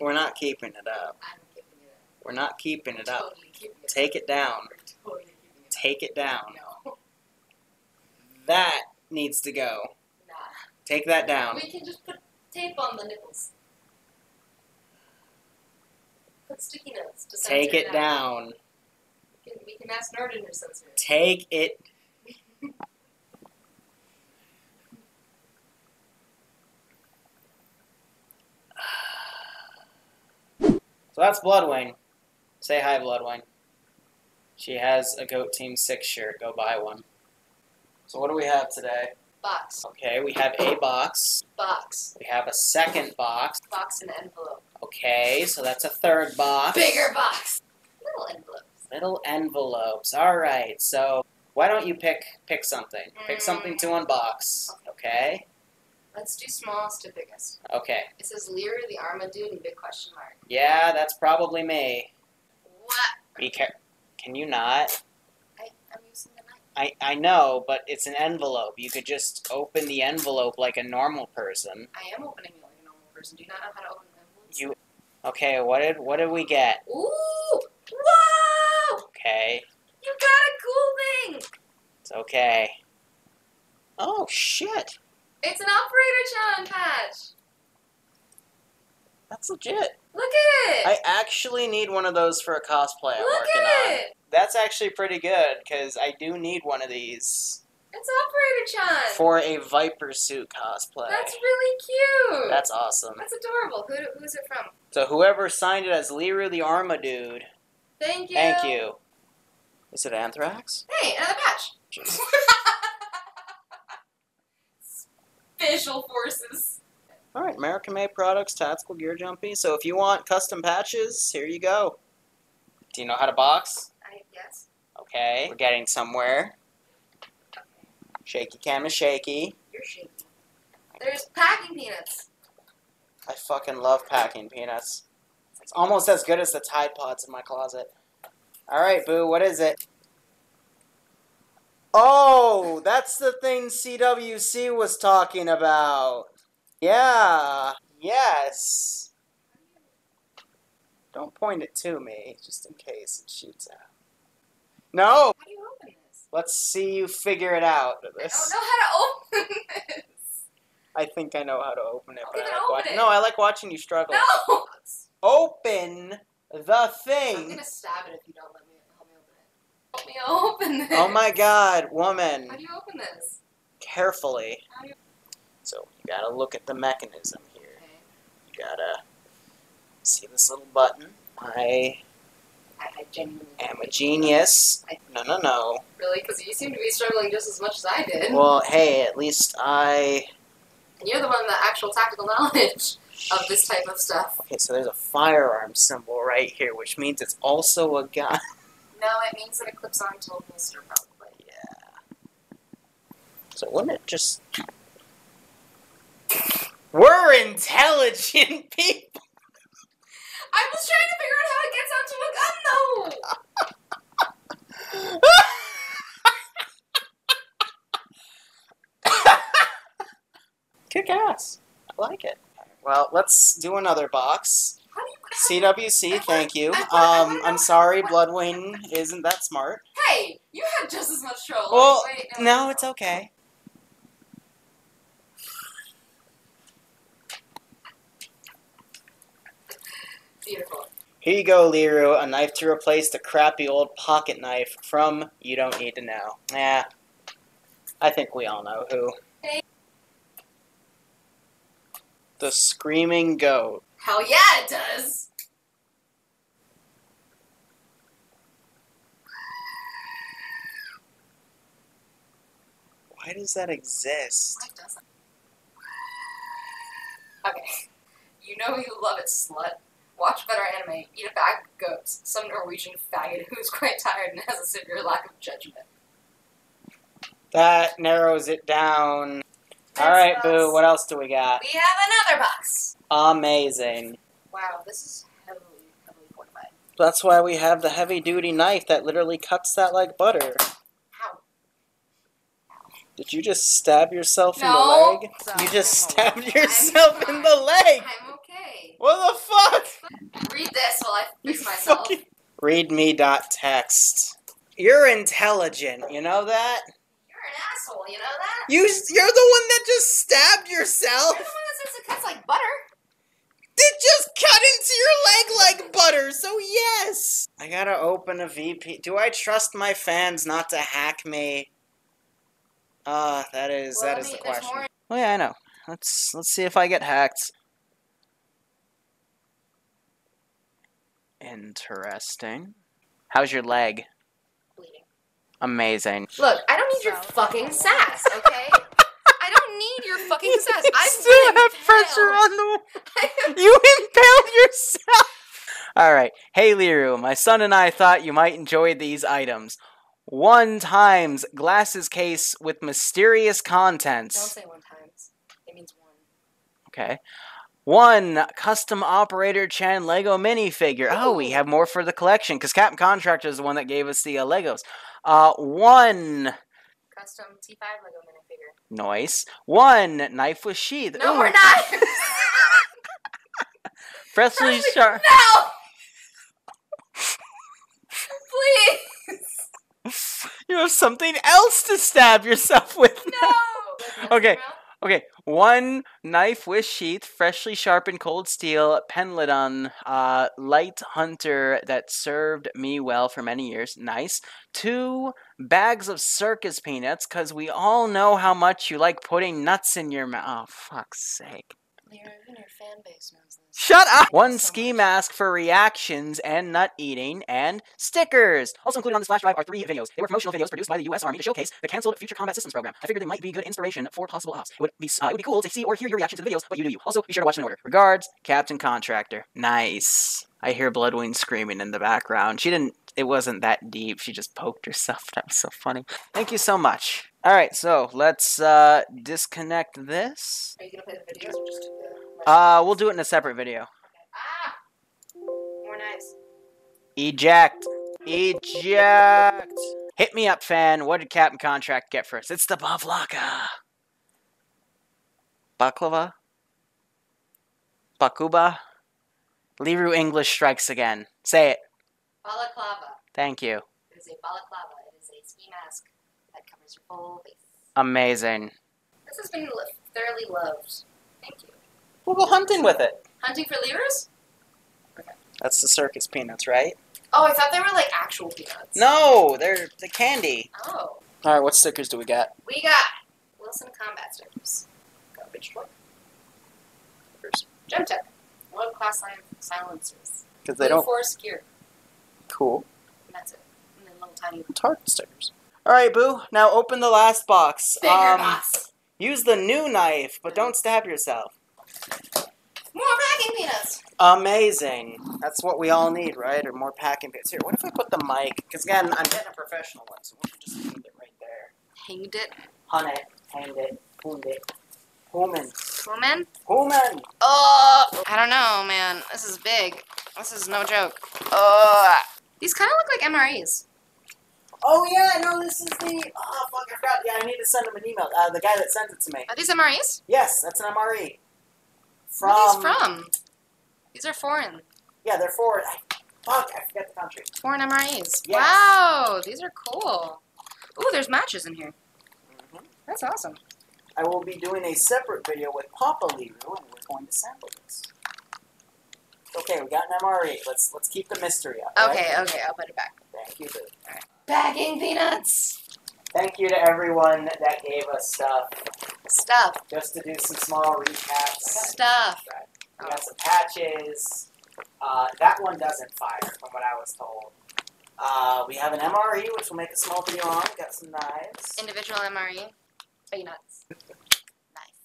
We're not keeping it up. Keeping it up. We're not keeping it up. Totally keeping it Take it down. totally it Take it down. No. That needs to go. Nah. Take that down. We can just put tape on the nipples. Put sticky notes to Take it out. down. We can, we can ask Nordern to censor it. Take it. So that's Bloodwing. Say hi, Bloodwing. She has a Goat Team 6 shirt. Go buy one. So what do we have today? Box. Okay, we have a box. Box. We have a second box. Box and envelope. Okay, so that's a third box. Bigger box. Little envelopes. Little envelopes. All right. So why don't you pick pick something? Pick mm. something to unbox. Okay. Let's do smallest to biggest. Okay. It says Liru the Armadude and big question mark. Yeah, that's probably me. What? Be care. Can you not? I, I'm using the knife. I I know, but it's an envelope. You could just open the envelope like a normal person. I am opening it like a normal person. Do you not know how to open envelopes? You. Okay. What did what did we get? Ooh! Whoa! Okay. You got a cool thing! It's okay. Oh shit. It's an operator challenge patch! That's legit. Look at it! I actually need one of those for a cosplay I'm Look working at on. it! That's actually pretty good because I do need one of these It's operator challenge! for a Viper suit cosplay. That's really cute! That's awesome. That's adorable. Who, who's it from? So whoever signed it as Liru the Arma dude, Thank you! thank you. Is it Anthrax? Hey, another patch! Jeez. Special forces. All right, American made products, tactical gear jumpy. So if you want custom patches, here you go. Do you know how to box? I guess. Okay, we're getting somewhere. Shaky cam is shaky. You're shaky. There's packing peanuts. I fucking love packing peanuts. It's almost as good as the Tide Pods in my closet. All right, Boo, what is it? Oh, that's the thing CWC was talking about. Yeah, yes. Don't point it to me, just in case it shoots out. No, How do you open this? let's see you figure it out. I don't know how to open this. I think I know how to open it, but I like watching. No, I like watching you struggle. No! Open the thing. I'm gonna stab it if you don't let me help me open it. Help me open oh this. Oh my god, woman. How do you open this? Carefully. How do you So you gotta look at the mechanism here. okay. You gotta see this little button. I I, I am a genius. No, no, no. Really? Because you seem to be struggling just as much as I did. Well, hey, at least I. and you're the one with the actual tactical knowledge of this type of stuff. Okay, so there's a firearm symbol right here, which means it's also a gun. No, it means that it clips onto a holster, probably. Yeah. So wouldn't it just. We're intelligent people! I was trying to figure out how it gets onto a gun, though! Kick ass. I like it. Well, let's do another box. How do you. CWC, thank you. I wanna- I Um, I'm sorry, Bloodwing isn't that smart. hey! You had just as much trouble. Well, Wait, No, it's okay. Beautiful. Here you go, Liru, a knife to replace the crappy old pocket knife from You Don't Need to Know. Yeah, I think we all know who. Hey. The Screaming Goat. Hell yeah, it does! Why does that exist? Why doesn't? Okay. You know you love it, slut. Watch better anime, eat a bag of goats, some Norwegian faggot who's quite tired and has a severe lack of judgment. That narrows it down. That's Alright. Boo, what else do we got? We have another box! Amazing. Wow, this is heavily, heavily fortified. That's why we have the heavy duty knife that literally cuts that like butter. How? Did you just stab yourself No. in the leg? You just stabbed yourself in the leg! I'm okay. What the fuck? Read this while I fix myself. fucking- Readme.text. You're intelligent, you know that? You're an asshole, you know that? You, you're the one that just stabbed yourself. You're the one that says it cuts like butter. It just cut into your leg like butter, so yes. I gotta open a VP. Do I trust my fans not to hack me? Ah, that is Well, that I the question. more- Oh yeah, I know. Let's let's see if I get hacked. Interesting. How's your leg? Bleeding. Amazing. Look, I don't need your fucking sass, okay? I don't need your fucking sass. I've Still been have impaled. pressure on the. I You impaled yourself. All right. Hey, Liru. My son and I thought you might enjoy these items. One times glasses case with mysterious contents. Don't say one times. It means one. Okay. One custom operator Chan Lego minifigure. Oh, we have more for the collection because Captain Contractor is the one that gave us the uh, Legos. Uh, one Custom T5 Lego minifigure. Nice. One knife with sheath. No, Ooh, we're not. Freshly- sharp. no. Please. You have something else to stab yourself with. No. Okay. Okay, one knife with sheath, freshly sharpened cold steel, Pendleton, uh, light hunter that served me well for many years. Nice. Two bags of circus peanuts, because we all know how much you like putting nuts in your mouth. Oh, fuck's sake. Even your fan base knows this. Shut up! One so ski much. mask for reactions and nut eating, and stickers! Also included on this flash drive are three videos. They were promotional videos produced by the U.S. Army to showcase the canceled Future Combat Systems program. I figured they might be good inspiration for possible ops. It would be, uh, it would be cool to see or hear your reaction to the videos, but you do you. Also, be sure to watch in order. Regards, Captain Contractor. Nice. I hear Bloodwing screaming in the background. She didn't. It wasn't that deep. She just poked herself. That was so funny. Thank you so much. All right, so let's uh, disconnect this. Are you gonna play the videos or just the? Uh, we'll do it in a separate video. Ah. More knives. Eject. Eject. Hit me up, fan. What did Captain Contract get for us? It's the Bavlaka. Baklava? Bakuba? Liru English strikes again. Say it. Balaclava. Thank you. It is a balaclava. It is a ski mask that covers your whole face. Amazing. This has been li- thoroughly loved. Thank you. We'll go hunting with it. Hunting for levers? Okay. That's the circus peanuts, right? Oh, I thought they were like actual peanuts. No, they're the candy. Oh. All right, what stickers do we got? We got Wilson combat stickers. Garbage truck. Gemtech. World class silencers. Because they Blue don't Force gear. Cool. And that's it. And then little tiny Target stickers. All right, Boo. Now open the last box. bigger Um, box. Use the new knife, but don't stab yourself. More packing peanuts. Amazing. That's what we all need, right? Or more packing bits. Here, what if I put the mic? Because again, I'm getting a professional one, so we should just hang it right there. Hanged it. It, hanged it, hooned it. Human. Woman? Human! Oh, I don't know, man. This is big. This is no joke. Oh, these kind of look like MREs. Oh yeah, no, this is the. Oh fuck, I forgot. Yeah, I need to send him an email. Uh, the guy that sent it to me. Are these MREs? Yes, that's an MRE. From. Where are these from? These are foreign. Yeah, they're foreign. I, fuck, I forget the country. Foreign MREs. Yes. Wow, these are cool. Ooh, there's matches in here. Mhm. That's awesome. I will be doing a separate video with Papa Liru, and we're going to sample this. Okay, we got an MRE. Let's let's keep the mystery up. right? Okay, okay, I'll put it back. Thank you. Boo. Packing peanuts. Thank you to everyone that gave us stuff. Stuff. Just to do some small recaps. Stuff. We got some patches. Uh, that one doesn't fire, from what I was told. Uh, we have an MRE, which we'll make a small video on. Got some knives. Individual MRE. Peanuts. nice.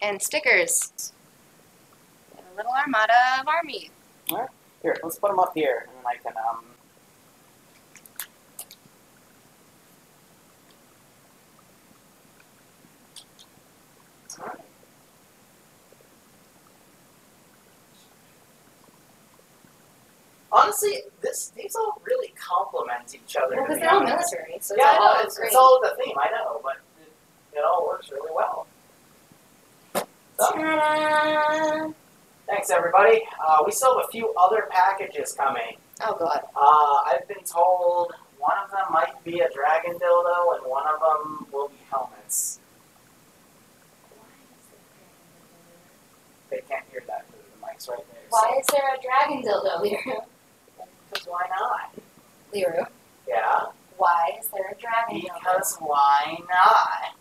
And stickers. And a little armada of army. Here, let's put them up here, and I can um. Honestly, this these all really complement each other. Well, because they're all military, so yeah, it's I all know, it's, it's all the theme. I know, but it, it all works really well. So, Ta-da! Thanks, everybody. Uh, we still have a few other packages coming. Oh god. Uh, I've been told one of them might be a dragon dildo, and one of them will be helmets. They can't hear that because the mic's right there. Why is there a dragon dildo, Liru? Because why not? Liru, Yeah. why is there a dragon dildo? Because why not?